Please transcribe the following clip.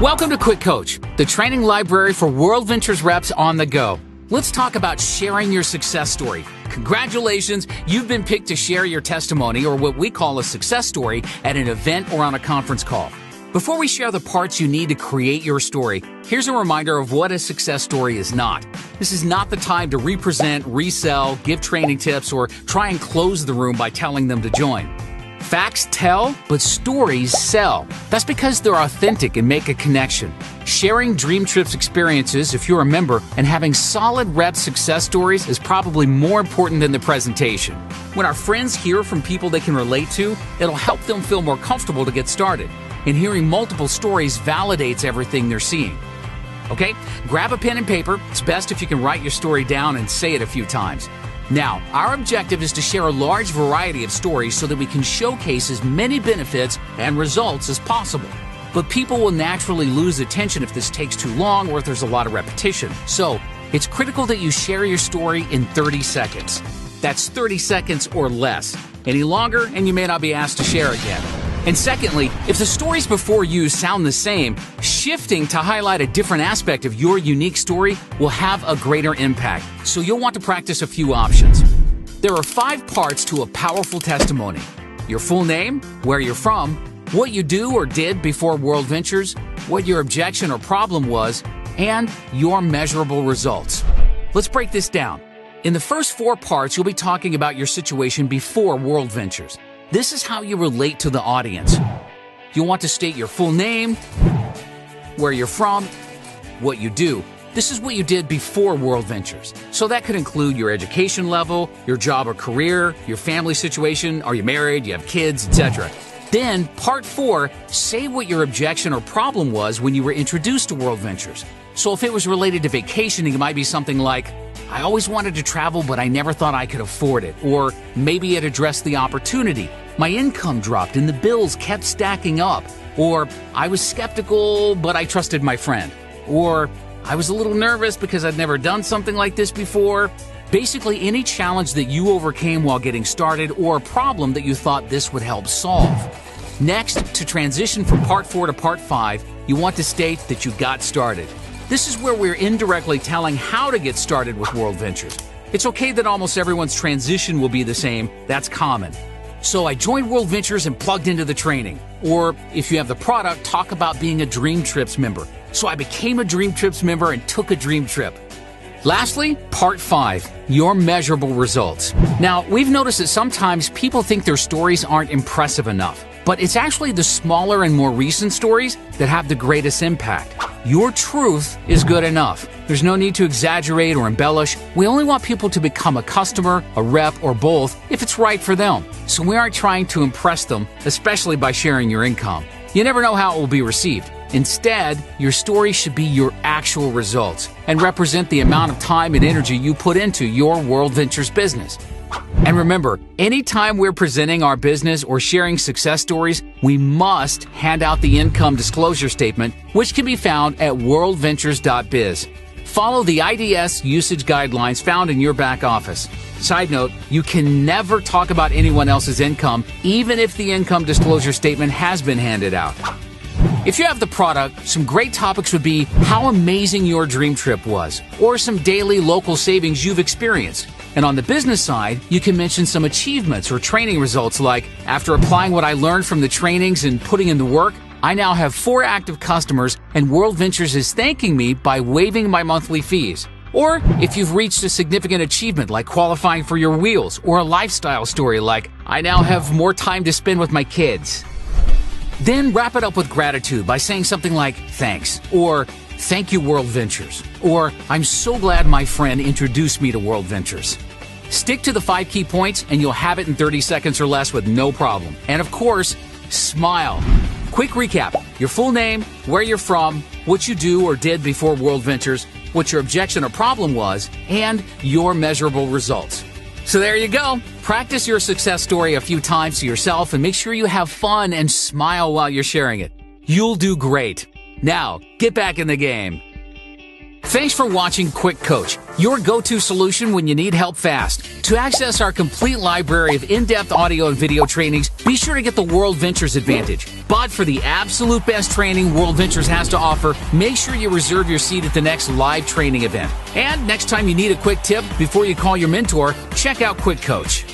Welcome to Quick Coach, the training library for World Ventures reps on the go. Let's talk about sharing your success story. Congratulations, you've been picked to share your testimony or what we call a success story at an event or on a conference call. Before we share the parts you need to create your story, here's a reminder of what a success story is not. This is not the time to represent, resell, give training tips, or try and close the room by telling them to join. Facts tell, but stories sell. That's because they're authentic and make a connection. Sharing Dream Trips experiences, if you're a member, and having solid rep success stories is probably more important than the presentation. When our friends hear from people they can relate to, it'll help them feel more comfortable to get started and hearing multiple stories validates everything they're seeing. Okay? Grab a pen and paper. It's best if you can write your story down and say it a few times. Now, our objective is to share a large variety of stories so that we can showcase as many benefits and results as possible. But people will naturally lose attention if this takes too long or if there's a lot of repetition. So, it's critical that you share your story in 30 seconds. That's 30 seconds or less. Any longer, and you may not be asked to share again. And secondly, if the stories before you sound the same, shifting to highlight a different aspect of your unique story will have a greater impact. So you'll want to practice a few options. There are five parts to a powerful testimony your full name, where you're from, what you do or did before World Ventures, what your objection or problem was, and your measurable results. Let's break this down. In the first four parts, you'll be talking about your situation before World Ventures. This is how you relate to the audience. You'll want to state your full name, where you're from, what you do. This is what you did before World Ventures. So that could include your education level, your job or career, your family situation, are you married, you have kids, etc. Then, part four, say what your objection or problem was when you were introduced to World Ventures. So if it was related to vacationing, it might be something like, I always wanted to travel, but I never thought I could afford it. Or maybe it addressed the opportunity. My income dropped and the bills kept stacking up. Or I was skeptical, but I trusted my friend. Or I was a little nervous because I'd never done something like this before. Basically, any challenge that you overcame while getting started or a problem that you thought this would help solve. Next, to transition from part four to part five, you want to state that you got started. This is where we're indirectly telling how to get started with World Ventures. It's okay that almost everyone's transition will be the same, that's common. So I joined World Ventures and plugged into the training. Or if you have the product, talk about being a Dream Trips member. So I became a Dream Trips member and took a Dream Trip. Lastly, part five, your measurable results. Now, we've noticed that sometimes people think their stories aren't impressive enough, but it's actually the smaller and more recent stories that have the greatest impact. Your truth is good enough. There's no need to exaggerate or embellish. We only want people to become a customer, a rep, or both if it's right for them. So we aren't trying to impress them, especially by sharing your income. You never know how it will be received. Instead, your story should be your actual results and represent the amount of time and energy you put into your World Ventures business. And remember, anytime we're presenting our business or sharing success stories, we must hand out the income disclosure statement, which can be found at worldventures.biz. Follow the IDS usage guidelines found in your back office. Side note, you can never talk about anyone else's income, even if the income disclosure statement has been handed out. If you have the product, some great topics would be how amazing your dream trip was, or some daily local savings you've experienced. And on the business side, you can mention some achievements or training results like, after applying what I learned from the trainings and putting in the work, I now have four active customers and World Ventures is thanking me by waiving my monthly fees. Or if you've reached a significant achievement like qualifying for your wheels, or a lifestyle story like, I now have more time to spend with my kids. Then wrap it up with gratitude by saying something like, thanks, or Thank you, World Ventures. Or, I'm so glad my friend introduced me to World Ventures. Stick to the five key points and you'll have it in 30 seconds or less with no problem. And of course, smile. Quick recap your full name, where you're from, what you do or did before World Ventures, what your objection or problem was, and your measurable results. So there you go. Practice your success story a few times to yourself and make sure you have fun and smile while you're sharing it. You'll do great. Now, get back in the game. Thanks for watching Quick Coach. your go-to solution when you need help fast. To access our complete library of in-depth audio and video trainings, be sure to get the World Ventures Advantage. But for the absolute best training World Ventures has to offer, make sure you reserve your seat at the next live training event. And next time you need a quick tip before you call your mentor, check out Quick Coach.